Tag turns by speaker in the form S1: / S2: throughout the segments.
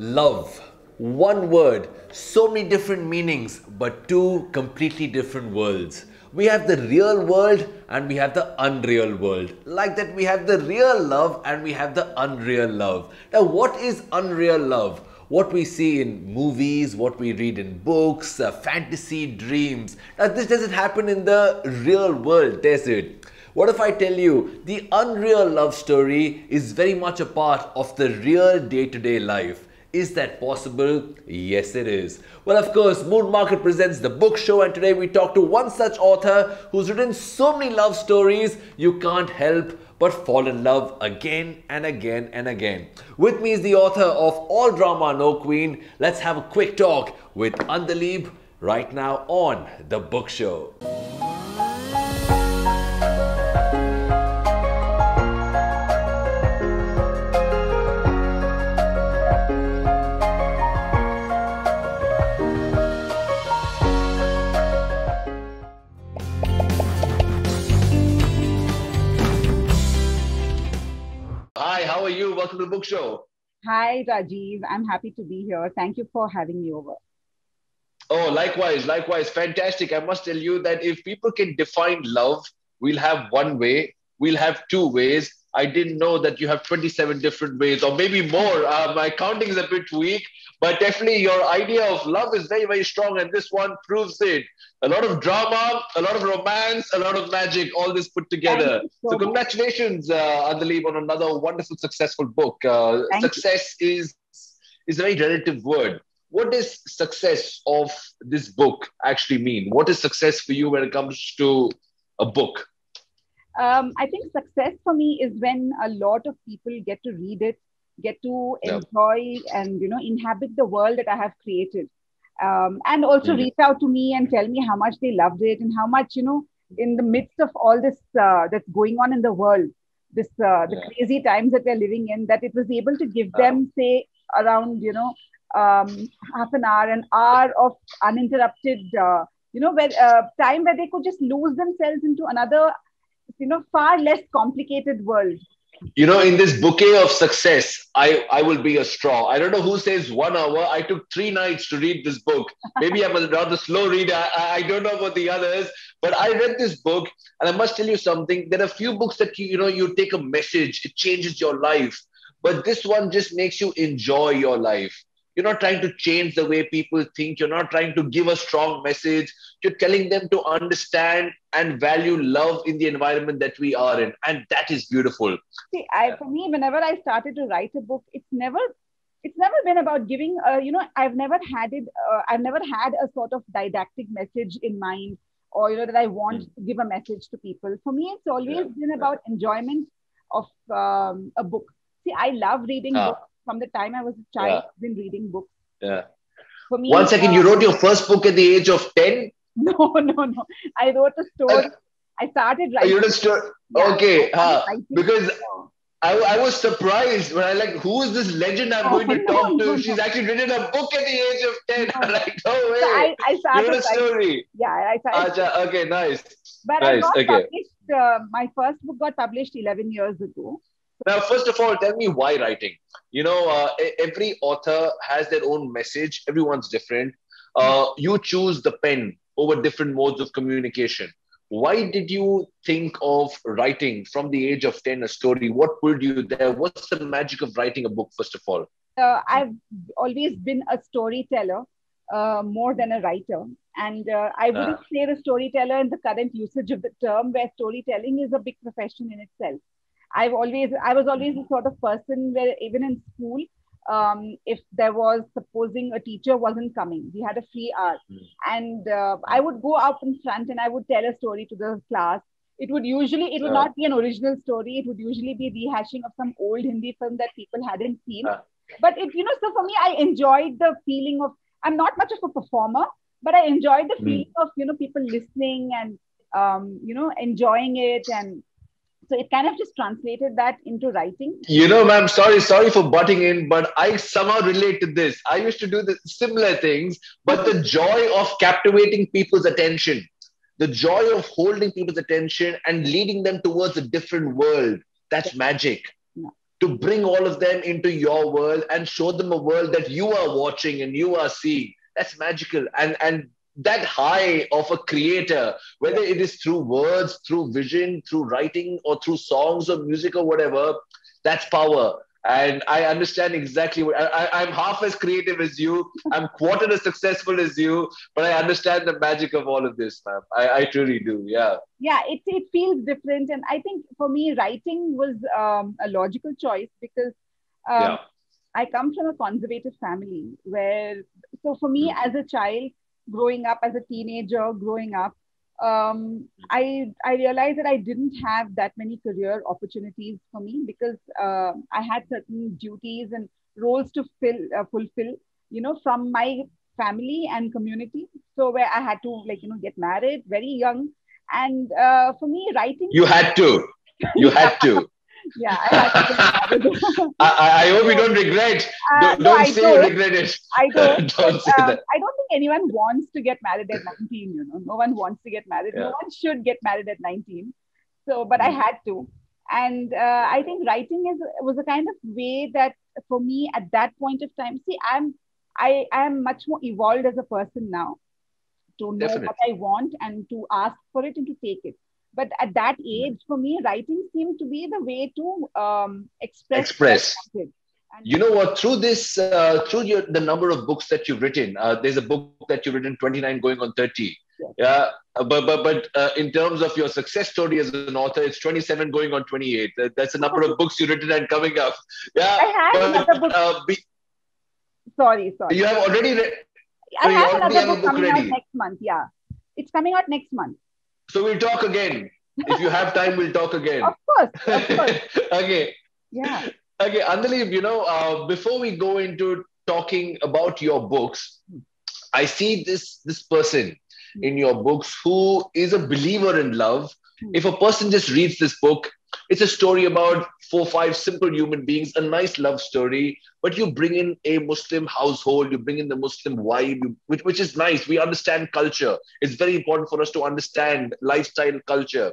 S1: Love. One word, so many different meanings, but two completely different worlds. We have the real world and we have the unreal world. Like that, we have the real love and we have the unreal love. Now, what is unreal love? What we see in movies, what we read in books, uh, fantasy dreams. Now, this doesn't happen in the real world, does it? What if I tell you the unreal love story is very much a part of the real day to day life? Is that possible? Yes, it is. Well, of course, Moon Market presents the book show, and today we talk to one such author who's written so many love stories you can't help but fall in love again and again and again. With me is the author of All Drama No Queen. Let's have a quick talk with Andaleeb right now on the book show. You? Welcome to the book show.
S2: Hi, Rajiv. I'm happy to be here. Thank you for having me over.
S1: Oh, likewise, likewise. Fantastic. I must tell you that if people can define love, we'll have one way, we'll have two ways. I didn't know that you have 27 different ways, or maybe more. Uh, my counting is a bit weak, but definitely your idea of love is very, very strong, and this one proves it. A lot of drama, a lot of romance, a lot of magic, all this put together. So, so, congratulations, uh, on another wonderful, successful book. Uh, success you. is is a very relative word. What does success of this book actually mean? What is success for you when it comes to a book?
S2: Um, I think success for me is when a lot of people get to read it, get to enjoy and you know inhabit the world that I have created, um, and also mm-hmm. reach out to me and tell me how much they loved it and how much you know in the midst of all this uh, that's going on in the world, this uh, the yeah. crazy times that we're living in, that it was able to give them say around you know um, half an hour, an hour of uninterrupted. Uh, you know, where uh, time where they could just lose themselves into another you know far less complicated world.
S1: You know in this bouquet of success i i will be a straw. I don't know who says one hour. I took three nights to read this book. Maybe i'm a rather slow reader I, I don't know about the others but i read this book and i must tell you something. There are few books that you you know you take a message. It changes your life. But this one just makes you enjoy your life you're not trying to change the way people think. You're not trying to give a strong message. You're telling them to understand and value love in the environment that we are in. And that is beautiful.
S2: See, I, for me, whenever I started to write a book, it's never it's never been about giving uh, you know i've never had it uh, i've never had a sort of didactic message in mind or you know that i want mm. to give a message to people for me it's always yeah. been about enjoyment of um, a book see i love reading ah. books from the time I was a child, yeah. been reading books.
S1: Yeah. For me, One second, uh, you wrote your first book at the age of 10?
S2: No, no, no. I wrote a story. Uh, I started writing.
S1: You wrote a story? Yeah, okay. Huh. Because I, I was surprised when I like, who is this legend I'm oh, going to no, talk to? No, She's no. actually written a book at the age of 10. I'm like, no way. So I, I started a story.
S2: Yeah, I started.
S1: Achha, okay, nice.
S2: But
S1: nice.
S2: I got okay. published, uh, my first book got published 11 years ago.
S1: Now, first of all, tell me why writing. You know, uh, every author has their own message. Everyone's different. Uh, you choose the pen over different modes of communication. Why did you think of writing from the age of 10 a story? What pulled you there? What's the magic of writing a book, first of all?
S2: Uh, I've always been a storyteller uh, more than a writer. And uh, I wouldn't uh. say a storyteller in the current usage of the term, where storytelling is a big profession in itself. I've always, I was always the sort of person where even in school, um, if there was supposing a teacher wasn't coming, we had a free hour, mm. and uh, I would go up in front and I would tell a story to the class. It would usually, it would not be an original story. It would usually be rehashing of some old Hindi film that people hadn't seen. Uh. But it, you know, so for me, I enjoyed the feeling of. I'm not much of a performer, but I enjoyed the hmm. feeling mm. of you know people listening and um, you know enjoying it and so it kind of just translated that into writing.
S1: You know, ma'am, sorry, sorry for butting in, but I somehow relate to this. I used to do the similar things, but the joy of captivating people's attention, the joy of holding people's attention and leading them towards a different world, that's magic. to bring all of them into your world and show them a world that you are watching and you are seeing. That's magical. And and that high of a creator, whether it is through words, through vision, through writing, or through songs or music or whatever, that's power. And I understand exactly what I, am half as creative as you. I'm quarter as successful as you, but I understand the magic of all of this, ma'am. I, I truly do. Yeah.
S2: Yeah, it, it feels different. And I think for me, writing was um, a logical choice because um, yeah. I come from a conservative family where, so for me mm-hmm. as a child, growing up as a teenager, growing up, um, I I realized that I didn't have that many career opportunities for me because uh, I had certain duties and roles to fill uh, fulfill, you know, from my family and community. So where I had to like you know get married very young, and uh, for me writing.
S1: You had to. You had to
S2: yeah, I,
S1: I, I, hope you don't regret. Uh, don't, no, don't say don't. you regret it.
S2: I don't. don't say uh, that. I don't think anyone wants to get married at 19. You know, no one wants to get married. Yeah. No one should get married at 19. So, but mm. I had to, and uh, I think writing is was a kind of way that for me at that point of time. See, I'm I I am much more evolved as a person now to know Definitely. what I want and to ask for it and to take it but at that age for me writing seemed to be the way to um, express
S1: express. you know what? Through this uh, through your, the number of books that you've written uh, there's a book that you've written 29 going on 30 yeah uh, but but but uh, in terms of your success story as an author it's 27 going on 28 that's the number of books you've written and coming up. Yeah
S2: I have another book. Uh, be, sorry sorry.
S1: You have already read
S2: I have another book, book coming ready. out next month yeah. It's coming out next month
S1: so we'll talk again. If you have time, we'll talk again.
S2: Of course. Of course.
S1: okay.
S2: Yeah.
S1: Okay, Andaleeb, you know, uh, before we go into talking about your books, I see this this person in your books who is a believer in love. Hmm. If a person just reads this book, it's a story about four, five simple human beings, a nice love story, but you bring in a Muslim household, you bring in the Muslim vibe, which, which is nice. We understand culture. It's very important for us to understand lifestyle culture.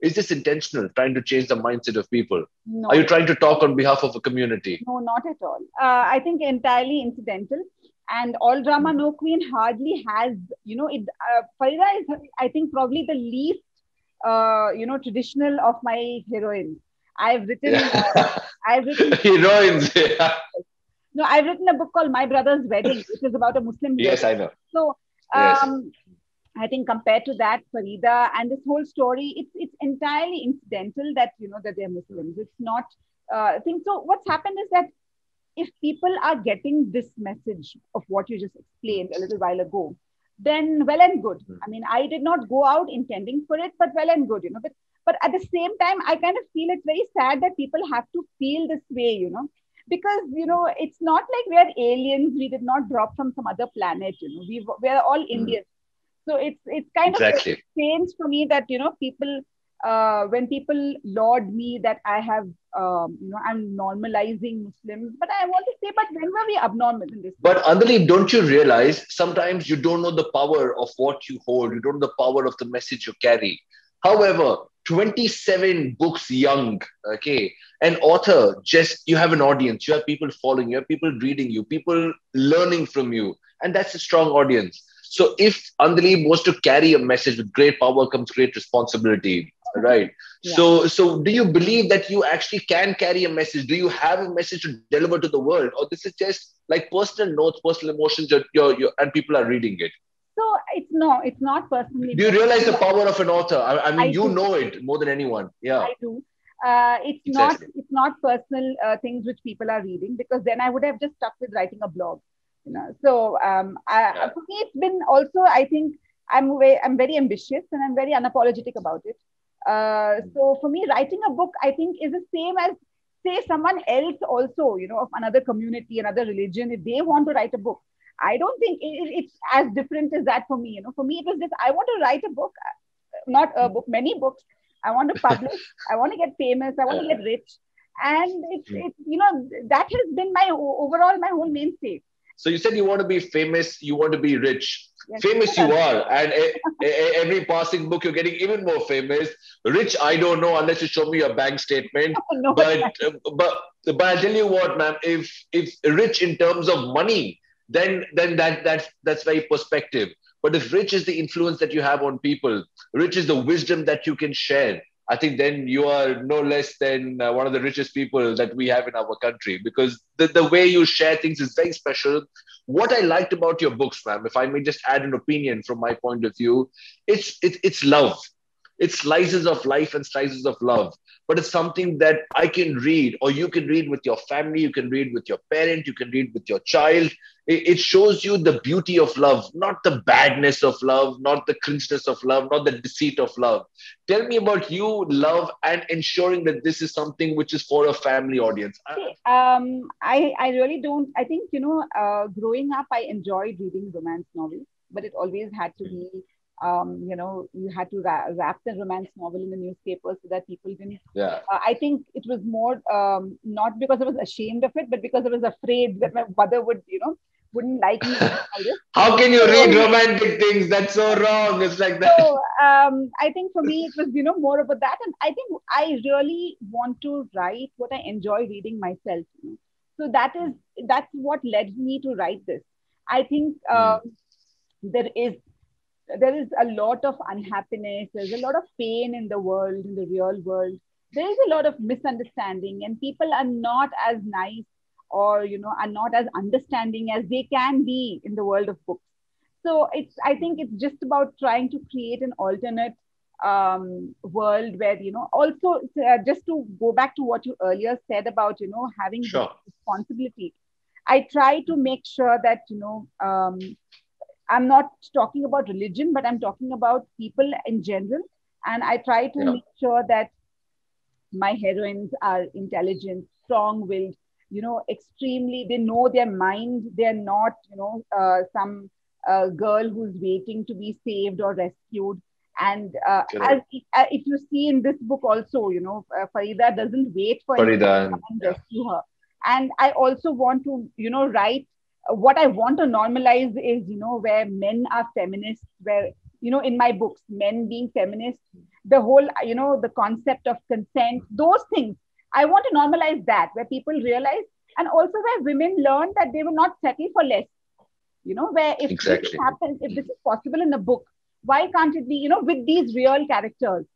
S1: Is this intentional, trying to change the mindset of people? No. Are you trying to talk on behalf of a community?
S2: No, not at all. Uh, I think entirely incidental. And all drama, no queen hardly has, you know, it. Uh, Farida is, I think, probably the least uh, you know, traditional of my heroines. I've written, yeah. uh, I've written
S1: heroines. Yeah.
S2: No, I've written a book called My Brother's Wedding, which is about a Muslim.
S1: Yes, I know.
S2: So, um, yes. I think compared to that, Farida and this whole story, it's it's entirely incidental that you know that they're Muslims. It's not. Uh, I think so. What's happened is that if people are getting this message of what you just explained a little while ago, then well and good. Mm. I mean, I did not go out intending for it, but well and good, you know. But but at the same time, I kind of feel it's very sad that people have to feel this way, you know, because you know it's not like we are aliens. We did not drop from some other planet, you know. We we're all mm. Indians, so it's it's kind exactly. of strange for me that you know people uh, when people laud me that I have, um, you know, I'm normalizing Muslims, but I want to say, but when were we abnormal in this?
S1: But Andaleeb, don't you realize sometimes you don't know the power of what you hold, you don't know the power of the message you carry. However, 27 books young, okay, an author, just you have an audience, you have people following, you have people reading you, people learning from you, and that's a strong audience. So if Andaleeb was to carry a message with great power comes great responsibility, right. Yeah. so so do you believe that you actually can carry a message? Do you have a message to deliver to the world? Or this is just like personal notes personal emotions you're, you're, you're, and people are reading it?
S2: So it's no it's not personally
S1: do you realize the power of an author? I, I mean I you do. know it more than anyone. Yeah.
S2: I do. Uh, it's exactly. not it's not personal uh, things which people are reading because then i would have just stuck with writing a blog you know. So um, I, yeah. for me it's been also i think i'm very, i'm very ambitious and i'm very unapologetic about it uh, so for me, writing a book, I think, is the same as say someone else also, you know, of another community, another religion, if they want to write a book. I don't think it, it's as different as that for me. You know, for me, it was just I want to write a book, not a book, many books. I want to publish. I want to get famous. I want to get rich, and it's, it's you know that has been my overall my whole mainstay.
S1: So you said you want to be famous, you want to be rich. Yes. famous you are, and a, a, every passing book you're getting even more famous. Rich, I don't know unless you show me your bank statement. no, but but but I'll tell you what, ma'am. If if rich in terms of money, then then that that's that's very perspective. But if rich is the influence that you have on people, rich is the wisdom that you can share. I think then you are no less than uh, one of the richest people that we have in our country because the, the way you share things is very special. What I liked about your books, ma'am, if I may just add an opinion from my point of view, it's it, it's love. It's slices of life and slices of love but it's something that I can read, or you can read with your family, you can read with your parent, you can read with your child. It, shows you the beauty of love, not the badness of love, not the cringeness of love, not the deceit of love. Tell me about you, love, and ensuring that this is something which is for a family audience.
S2: Um, I, I really don't. I think, you know, uh, growing up, I enjoyed reading romance novels, but it always had to be um, you know, you had to ra- wrap the romance novel in the newspaper so that people didn't.
S1: Yeah.
S2: Uh, I think it was more um, not because I was ashamed of it, but because I was afraid that my mother would, you know, wouldn't like me.
S1: How can you read romantic things? That's so wrong. It's like that. So,
S2: um, I think for me, it was, you know, more about that. And I think I really want to write what I enjoy reading myself. So that is, that's what led me to write this. I think mm. there is there is a lot of unhappiness there's a lot of pain in the world in the real world there is a lot of misunderstanding and people are not as nice or you know are not as understanding as they can be in the world of books so it's i think it's just about trying to create an alternate um, world where you know also uh, just to go back to what you earlier said about you know having
S1: sure.
S2: responsibility i try to make sure that you know um, I'm not talking about religion, but I'm talking about people in general. And I try to yeah. make sure that my heroines are intelligent, strong willed, you know, extremely, they know their mind. They're not, you know, uh, some uh, girl who's waiting to be saved or rescued. And uh, as, uh, if you see in this book also, you know, uh, Farida doesn't wait for
S1: Farida, to
S2: yeah. rescue her. And I also want to, you know, write what I want to normalize is, you know, where men are feminists, where, you know, in my books, men being feminists, the whole, you know, the concept of consent, those things. I want to normalize that, where people realize, and also where women learn that they will not settle for less. You know, where if
S1: exactly.
S2: this happens, if this is possible in a book, why can't it be, you know, with these real characters?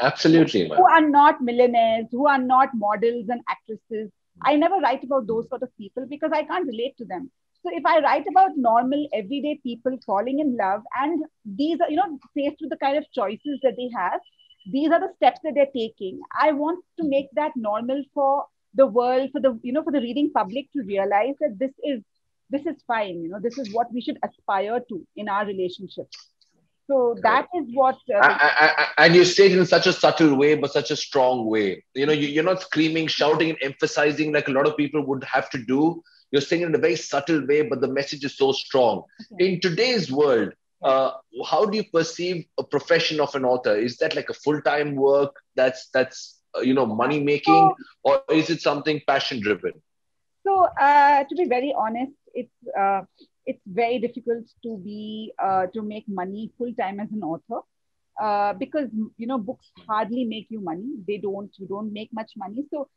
S1: Absolutely.
S2: Who are not millionaires, who are not models and actresses, I never write about those sort of people because I can't relate to them. So if I write about normal, everyday people falling in love, and these are, you know, faced with the kind of choices that they have, these are the steps that they're taking. I want to make that normal for the world, for the, you know, for the reading public to realize that this is this is fine. You know, this is what we should aspire to in our relationships. So that is what. Uh,
S1: I, I, and you say it in such a subtle way, but such a strong way. You know, you, are not screaming, shouting, and emphasizing like a lot of people would have to do. You're saying it in a very subtle way, but the message is so strong. Okay. In today's world, uh, how do you perceive a profession of an author? Is that like a full-time work that's that's uh, you know money making, or is it something passion driven?
S2: So, uh, to be very honest, it's uh, it's very difficult to be uh, to make money full time as an author because you know books hardly make you money they don't you don't make much money so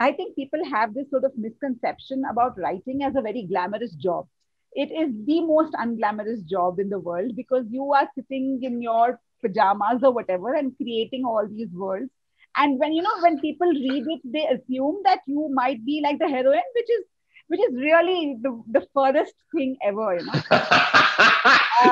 S2: i think people have this sort of misconception about writing as a very glamorous job it is the most unglamorous job in the world because you are sitting in your pajamas or whatever and creating all these worlds and when you know when people read it they assume that you might be like the heroine which is which is really the, the furthest thing ever, you know.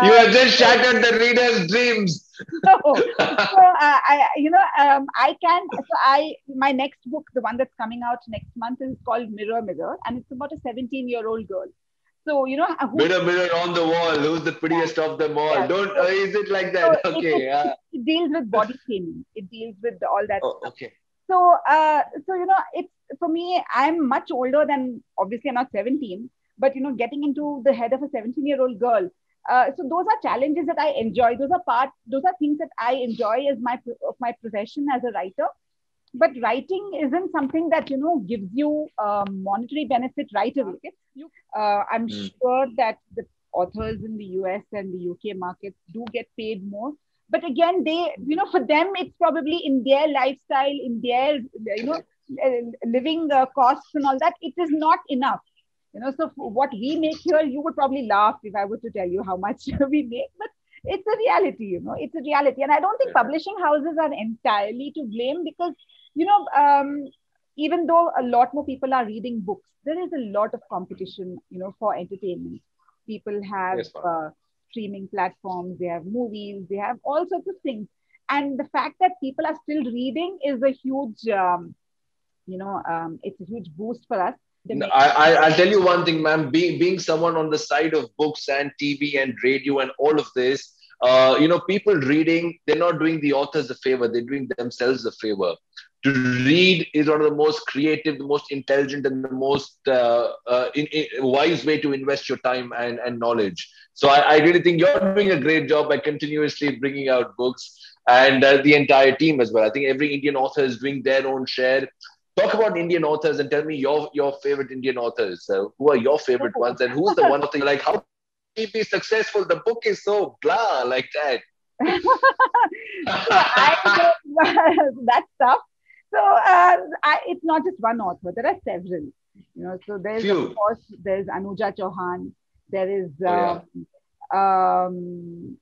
S1: you have just shattered the reader's dreams.
S2: so, so uh, I, you know, um, I can. So I, my next book, the one that's coming out next month, is called Mirror Mirror, and it's about a 17-year-old girl. So you know,
S1: mirror, mirror on the wall. Who's the prettiest yeah. of them all? Yeah. Don't. So, uh, is it like that? So okay. It,
S2: yeah. it, deals with body shaming. It deals with all that.
S1: Oh, okay.
S2: So, uh, so you know, it's for me, I'm much older than obviously I'm not 17, but you know, getting into the head of a 17 year old girl. Uh, so those are challenges that I enjoy. Those are part. Those are things that I enjoy as my of my profession as a writer. But writing isn't something that you know gives you um, monetary benefit right away. You, uh, I'm mm. sure that the authors in the US and the UK markets do get paid more. But again, they, you know, for them, it's probably in their lifestyle, in their, you know, living uh, costs and all that, it is not enough. You know, so what we make here, you would probably laugh if I were to tell you how much we make, but it's a reality, you know, it's a reality. And I don't think publishing houses are entirely to blame because, you know, um, even though a lot more people are reading books, there is a lot of competition, you know, for entertainment. People have yes, uh, streaming platforms, they have movies, they have all sorts of things. And the fact that people are still reading is a huge, um, you know, um, it's a huge boost for us.
S1: No, I, I, will tell you one thing, ma'am. Being, being someone on the side of books and TV and radio and all of this, uh, you know, people reading, they're not doing the authors a favor, they're doing themselves a favor to read is one of the most creative, the most intelligent, and the most uh, uh, in, in, wise way to invest your time and, and knowledge. So I, I, really think you're doing a great job by continuously bringing out books and uh, the entire team as well. I think every Indian author is doing their own share. Talk about Indian authors and tell me your your favorite Indian authors. So who are your favorite ones and who's the one author you're like, how can be successful? The book is so blah like that.
S2: I, that's tough so uh, I, it's not just one author. There are several. You know, so there's Few. of course there's Anuja Chauhan. There is uh, oh, yeah. Um, um,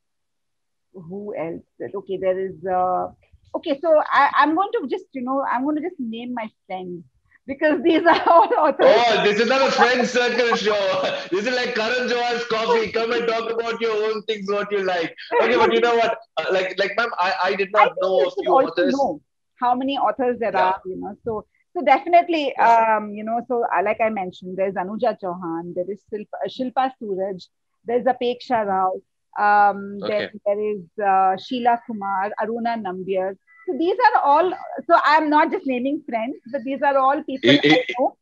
S2: who else? Okay, there is. Uh, okay, so I, I'm going to just you know I'm going to just name my friends because these are all authors.
S1: Oh, this is not a friend circle show. This is like Karan Johar's coffee. Come and talk about your own things, what you like. Okay, but you know what? Uh, like, like, ma'am, I, I did not I know a few authors. Know
S2: how many authors there yeah. are, you know. So so definitely, um, you know, so uh, like I mentioned, there's Anuja Chauhan, there is Shilpa, uh, Shilpa Suraj, there's Apeksha Rao, um, okay. there, there is uh, Sheila Kumar, Aruna Nambiar. So these are all, so I'm not just naming friends, but these are all people it, it, I know.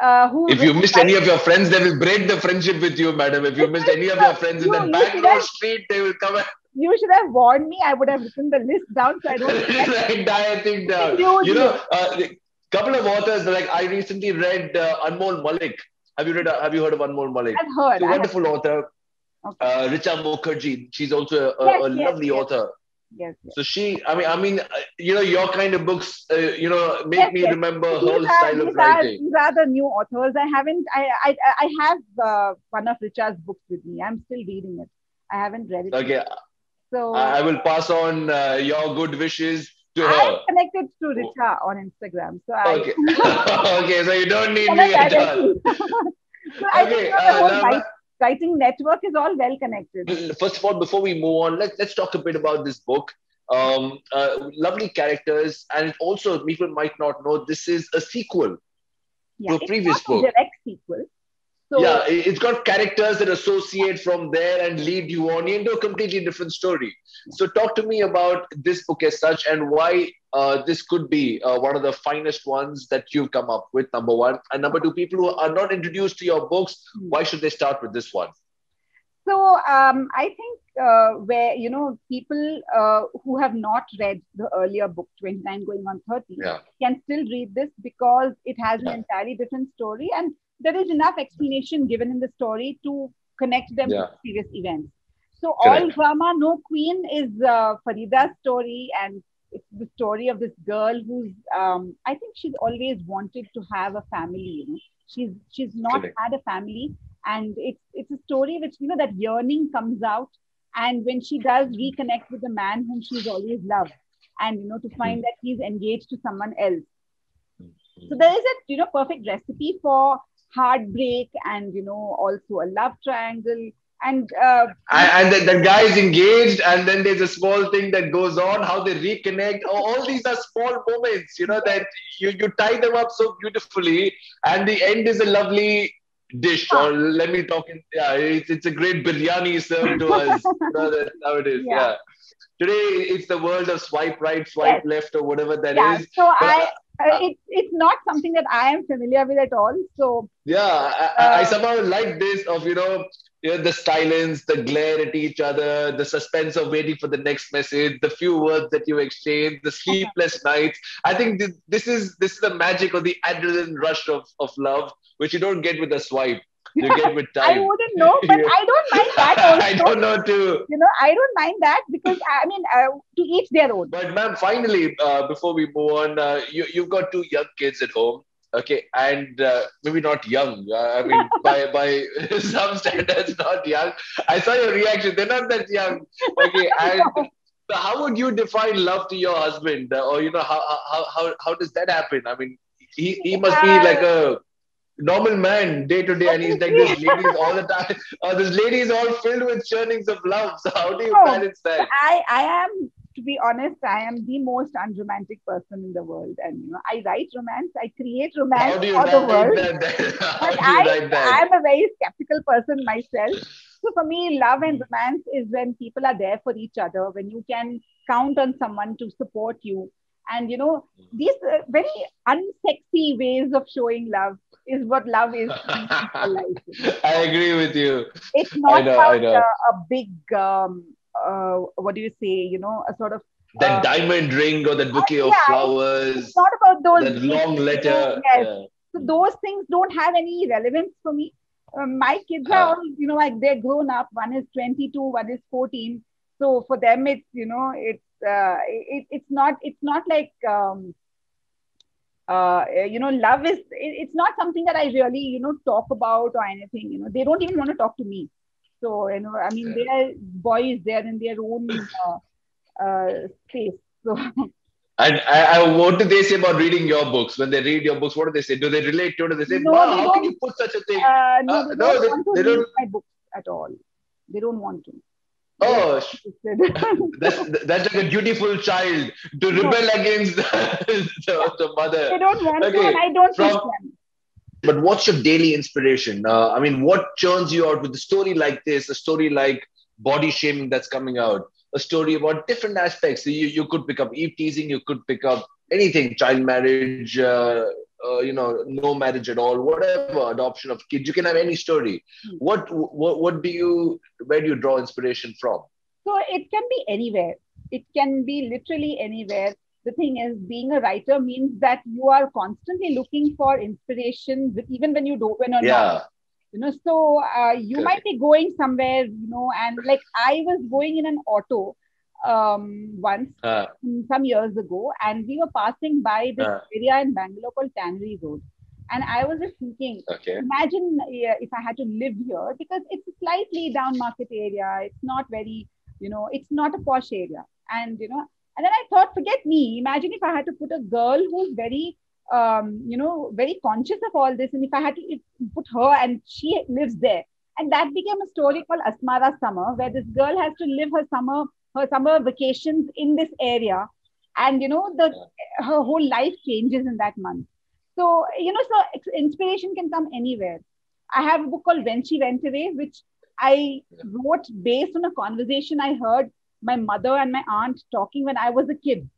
S1: Uh, who if you missed any of your friends, they will break the friendship with you, madam. If you missed any of your friends in the back street, they will come and
S2: you should have warned me. I would have written the list down so I don't.
S1: the entire thing down. You know, a uh, couple of authors like I recently read uh, Anmol Malik. Have you read? Uh, have you heard of Anmol Malik?
S2: I've heard.
S1: She's a wonderful author. Okay. Uh, Richa Mukherjee. She's also a, yes, a yes, lovely
S2: yes.
S1: author.
S2: Yes, yes,
S1: So she, I mean, I mean, uh, you know, your kind of books, uh, you know, make me remember her whole style of writing.
S2: these are the new authors. I haven't. I I, I have uh, one of Richa's books with me. I'm still reading it. I haven't read it.
S1: Okay. Yet. So I will pass on uh, your good wishes to her.
S2: I'm connected to Richa on Instagram. So
S1: okay. I, okay, so you don't need me at all.
S2: so I okay, think uh, the whole writing network is all well connected.
S1: First of all, before we move on, let's let's talk a bit about this book. Um, uh, lovely characters, and also people might not know this is a sequel
S2: yeah,
S1: to a previous
S2: book. direct sequel.
S1: So, yeah, it's got characters that associate from there and lead you on into a completely different story. So, talk to me about this book as such and why uh, this could be uh, one of the finest ones that you've come up with. Number one, and number two, people who are not introduced to your books, hmm. why should they start with this one?
S2: So, um, I think uh, where you know people uh, who have not read the earlier book 29 going on 30
S1: yeah.
S2: can still read this because it has yeah. an entirely different story and there is enough explanation given in the story to connect them yeah. to previous events. So Correct. all drama, no queen is uh, Farida's story, and it's the story of this girl who's um, I think she's always wanted to have a family. You know, she's she's not Correct. had a family, and it's it's a story which you know that yearning comes out, and when she does reconnect with the man whom she's always loved, and you know to find mm-hmm. that he's engaged to someone else. Mm-hmm. So there is a you know perfect recipe for heartbreak and you know also a love triangle and uh,
S1: and, the, the, guy is engaged and then there's a small thing that goes on how they reconnect all these are small moments you know that you, you tie them up so beautifully and the end is a lovely dish or let me talk in yeah it's, it's a great biryani served to us you know, that's how it is yeah. yeah. today it's the world of swipe right swipe yes. left or whatever that
S2: yeah.
S1: is.
S2: so but, i uh, it, it's not something that I am familiar with at all. So
S1: yeah, I, uh, I somehow like this of you know, you know the silence, the glare at each other, the suspense of waiting for the next message, the few words that you exchange, the sleepless nights. I think this, this is this is the magic of the adrenaline rush of, of love, which you don't get with a swipe. You get with time.
S2: I wouldn't know, but I don't mind that also.
S1: I don't know too.
S2: You know, I don't mind that because I mean, uh, to each their own.
S1: But ma'am, finally, uh, before we move on, uh, you you've got two young kids at home. Okay, and uh, maybe not young. Uh, I mean, by by some standards, not young. I saw your reaction. They're not that young. Okay, and so how would you define love to your husband, uh, or you know, how how how how does that happen? I mean, he he must be like a normal man day to day, and he's like this ladies all the time. Uh, this lady is all filled with churnings of love. So how do you
S2: No,
S1: balance that?
S2: I, I am, to be honest, I am the most unromantic person in the world. And, you know, I write romance, I create
S1: How
S2: romance
S1: do you
S2: for the world.
S1: that? How
S2: But
S1: do you
S2: I,
S1: that?
S2: I'm a very skeptical person myself. So for me, love and romance is when people are there for each other, when you can count on someone to support you. And, you know, these uh, very unsexy ways of showing love is what love is. in people's lives.
S1: I agree with you.
S2: It's not
S1: know, I
S2: about
S1: know.
S2: uh, a big, um, uh, what do you say, you know, a sort of
S1: That
S2: Uh,
S1: diamond ring or that bouquet of
S2: yeah,
S1: flowers,
S2: it's not about those
S1: that long letter.
S2: Yes.
S1: Yeah.
S2: So those things don't have any relevance for me. Uh, my kids are
S1: Ah.
S2: all, you know, like they're grown up. One is 22, one is 14. So for them, it's, you know, it's, uh, it, it's not, it's not like, um, uh, you know, love is, it, it's not something that I really, you know, talk about or anything, you know, they don't even want to talk to me. So, you know, I mean,
S1: Yeah.
S2: they're boys, they're in their own uh, uh, space. So,
S1: And I, I, what do they say about reading your books? When they read your books, what do they say? Do they relate to it? Do they say,
S2: No,
S1: wow,
S2: they
S1: how can you put such a thing?
S2: uh, no,
S1: Uh,
S2: they
S1: no,
S2: don't
S1: they-
S2: want to
S1: they
S2: read
S1: don't-
S2: my books at all. They don't want to.
S1: Oh, that's, that's like a dutiful child to
S2: No.
S1: rebel against the, the, the mother.
S2: they don't want to, and I don't
S1: from-
S2: them.
S1: But what's your daily inspiration? Uh, I mean, what churns you out with a story like this, a story like body shaming that's coming out, a story about different aspects? You, you could pick up eve teasing, you could pick up anything, child marriage, uh, uh, you know, no marriage at all, whatever, adoption of kids. You can have any story.
S2: Hmm.
S1: What, what, what do you, where do you draw inspiration from?
S2: So it can be anywhere. It can be literally anywhere. The thing is, being a writer means that you are constantly looking for inspiration, even when you don't, when you're not.
S1: Yeah.
S2: You know, so uh, you
S1: Correct.
S2: might be going somewhere, you know, and like I was going in an auto um, once
S1: Uh,
S2: some years ago, and we were passing by this
S1: Uh.
S2: area in Bangalore called Tannery Road. And I was just thinking,
S1: okay.
S2: imagine if I had to live here because it's a slightly down market area. It's not very, you know, it's not a posh area. And, you know, and then I thought, forget me. Imagine if I had to put a girl who's very, um, you know, very conscious of all this. And if I had to if- put her and she lives there. And that became a story called Asmara Summer, where this girl has to live her summer, her summer vacations in this area. And, you know, the her whole life changes in that month. So, you know, so inspiration can come anywhere. I have a book called When She Went Away, which I wrote based on a conversation I heard my mother and my aunt talking when I was a kid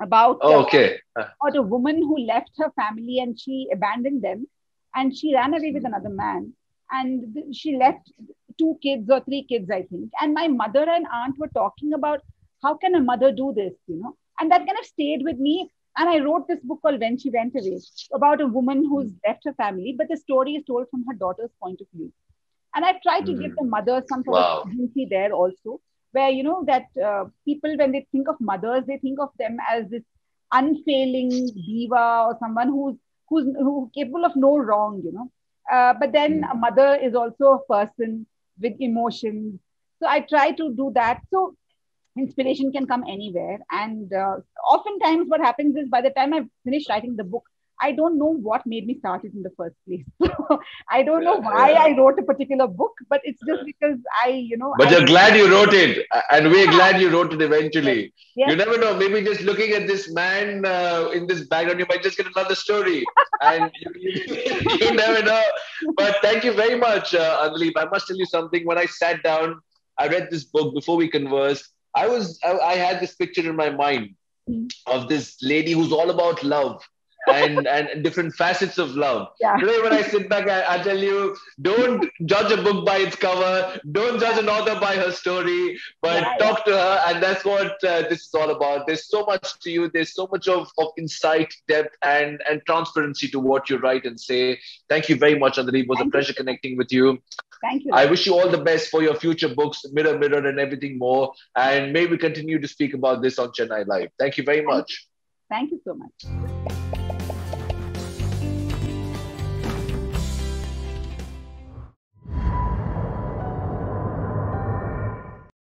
S2: about,
S1: Oh, okay. Uh,
S2: about a woman who left her family and she abandoned them and she ran away with another man. And she left two kids or three kids, I think. And my mother and aunt were talking about how can a mother do this, you know? And that kind of stayed with me. And I wrote this book called When She Went Away about a woman who's left her family, but the story is told from her daughter's point of view. And I've tried to give the mother some sort
S1: Wow.
S2: of agency there also, where, you know, that uh, people, when they think of mothers, they think of them as this unfailing diva or someone who's, who's, who's capable of no wrong, you know. Uh, but then a mother is also a person with emotions. So I try to do that. So inspiration can come anywhere. And uh, oftentimes, what happens is by the time I've finished writing the book, I don't know what made me start it in the first place. So I don't know why
S1: yeah.
S2: I wrote a particular book, but it's just because I, you know,
S1: But
S2: I,
S1: you're glad you wrote it, and we're glad you wrote it eventually.
S2: Yes.
S1: You never know. Maybe just looking at this man uh, in this background, you might just get another story, and you, you, you never know. But thank you very much, uh, Anjali. I must tell you something. When I sat down, I read this book before we conversed. I was I, I had this picture in my mind
S2: Hmm.
S1: of this lady who's all about love, and and different facets of love.
S2: Yeah.
S1: Today, when I sit back, I, I tell you, don't judge a book by its cover. Don't judge an author by her story, but
S2: Yeah,
S1: talk to her, and that's what uh, this is all about. There's so much to you. There's so much of, of insight, depth, and and transparency to what you write and say. Thank you very much, Andali. It was
S2: Thank
S1: a
S2: you.
S1: pleasure connecting with you.
S2: Thank you.
S1: I wish you all the best for your future books, Mirror Mirror, and everything more. And may we continue to speak about this on Chennai Live. Thank you very much.
S2: Thank you so much.